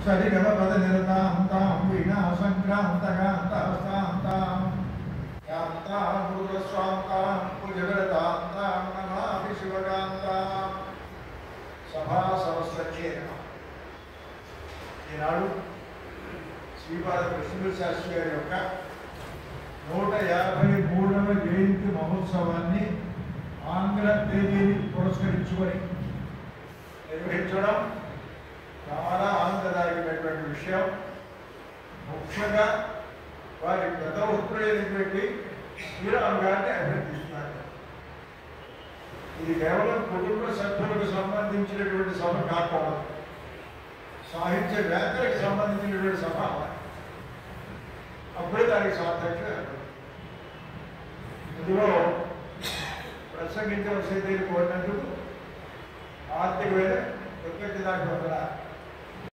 सरिगवपदनिरतां तां वीणासङ्क्रान्तकान्तास्तां तां यां तां भूतस्वां तां कुजगरतां तां नमामि शिवकान्तां సభా సరస్వతి ఈనాడు శ్రీపాద కృష్ణుడు శాస్త్రి యొక్క నూట యాభై మూడవ జయంతి మహోత్సవాన్ని ఆంగ్ల తేదీని పురస్కరించుకొని నిర్వహించడం విషయం ముఖ్యంగా వారి గత ఉత్తరైనటువంటి శ్రీరామ్ గారిని అభినందిస్తున్నారు ఇది కేవలం కుటుంబ సభ్యులకు సంబంధించినటువంటి సభ కాకూడదు సాహిత్య వేత్తలకు సంబంధించినటువంటి సభ అవ్వాలి. అప్పుడే దానికి సార్థక్యం ఏర్పడుతుంది. ఇందులో ప్రసంగించవలసింది కోరినందుకు ఆర్థికమైన ప్రత్యేక దానికి వందనాలు